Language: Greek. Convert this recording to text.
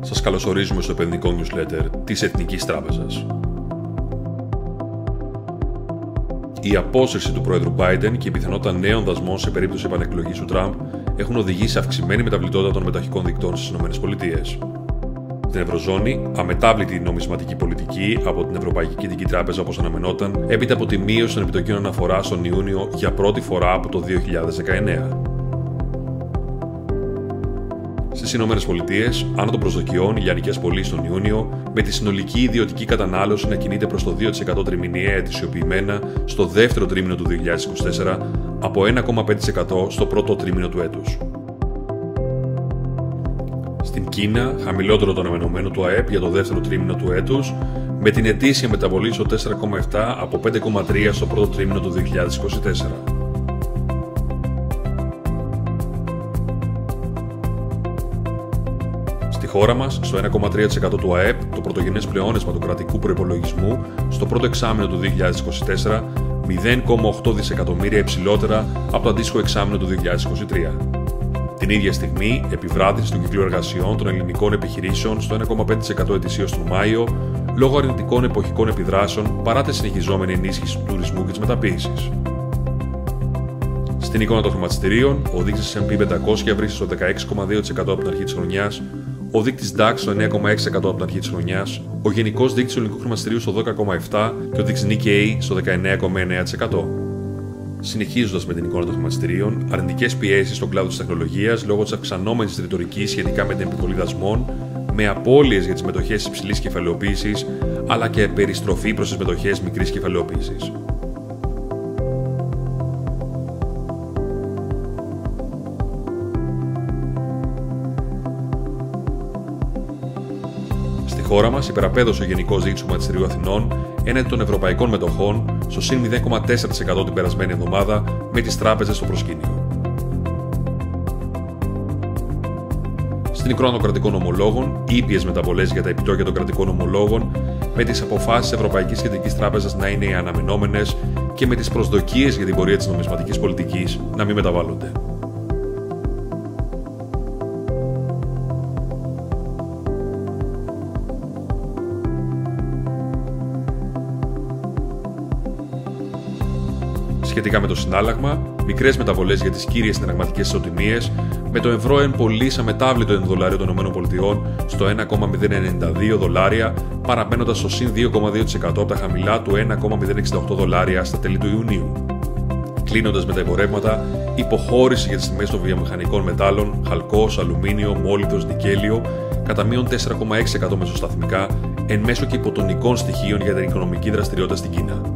Σας καλωσορίζουμε στο επενδυτικό newsletter της Εθνικής Τράπεζας. Η απόσυρση του πρόεδρου Biden και η πιθανότητα νέων δασμών σε περίπτωση επανεκλογής του Τραμπ έχουν οδηγήσει σε αυξημένη μεταβλητότητα των μεταχικών δικτών στις ΗΠΑ. Στην Ευρωζώνη, αμετάβλητη νομισματική πολιτική από την Ευρωπαϊκή Κεντρική Τράπεζα όπως αναμενόταν, έπειτα από τη μείωση των επιτοκίων αναφορά τον Ιούνιο για πρώτη φορά από το 2019. Στις ΗΠΑ, άνω των προσδοκιών, οι λιανικές πωλήσεις τον Ιούνιο, με τη συνολική ιδιωτική κατανάλωση να κινείται προς το 2% τριμηνιαία ετησιοποιημένα στο δεύτερο τρίμηνο του 2024, από 1,5% στο πρώτο τρίμηνο του έτους. Στην Κίνα, χαμηλότερο το αναμενωμένο του ΑΕΠ για το δεύτερο τρίμηνο του έτους, με την ετήσια μεταβολή στο 4,7 από 5,3 στο πρώτο τρίμηνο του 2024. Χώρα μας, στο 1,3% του ΑΕΠ, το πρωτογενές πλεόνασμα του κρατικού προπολογισμού στο πρώτο εξάμεινο του 2024 0,8 δισεκατομμύρια υψηλότερα από το αντίστοιχο εξάμεινο του 2023. Την ίδια στιγμή, επιβράδυνση του κυκλού εργασιών των ελληνικών επιχειρήσεων στο 1,5% ετησίως τον Μάιο, λόγω αρνητικών εποχικών επιδράσεων παρά τη συνεχιζόμενη ενίσχυση του τουρισμού και της μεταποίησης. Στην εικόνα των χρηματιστηρίων, ο δείκτη S&P 500 βρίσκεται στο 16,2% από την αρχή της χρονιάς, ο δείκτης DAX στο 9,6% από την αρχή της χρονιάς, ο γενικός δείκτης του ελληνικού χρηματιστηρίου στο 12,7% και ο δείκτης Nikkei στο 19,9%. Συνεχίζοντας με την εικόνα των χρηματιστηρίων, αρνητικές πιέσεις στον κλάδο της τεχνολογίας λόγω της αυξανόμενης ρητορικής σχετικά με την επιβολή δασμών, με απώλειες για τις μετοχές υψηλής κεφαλαιοποίησης, αλλά και περιστροφή προς τις μετοχές μικρής κεφαλαιοποίησης. Χώρα μας υπεραπέδωσε ο Γενικός Δείκτη του Χρηματιστηρίου Αθηνών έναντι των ευρωπαϊκών μετοχών στο συν 0,4% την περασμένη εβδομάδα με τις τράπεζες στο προσκήνιο. Στην εικόνα των κρατικών ομολόγων, ήπιες μεταβολές για τα επιτόκια των κρατικών ομολόγων, με τις αποφάσεις Ευρωπαϊκής Κεντρικής Τράπεζας να είναι οι αναμενόμενες και με τις προσδοκίες για την πορεία της νομισματικής πολιτικής να μην μεταβάλλονται. Σχετικά με το συνάλλαγμα, μικρές μεταβολές για τις κύριες συναλλαγματικές ισοτιμίες, με το ευρώ εν πωλή αμετάβλητο εν δολάριο των ΗΠΑ στο 1,092 δολάρια, παραμένοντας στο συν 2,2% από τα χαμηλά του 1,068 δολάρια στα τέλη του Ιουνίου. Κλείνοντας με τα εμπορεύματα, υποχώρηση για τις τιμές των βιομηχανικών μετάλλων, χαλκός, αλουμίνιο, μόλιβδο, νικέλιο, κατά μείον 4,6% μεσοσταθμικά, εν μέσω και υποτονικών στοιχείων για την οικονομική δραστηριότητα στην Κίνα.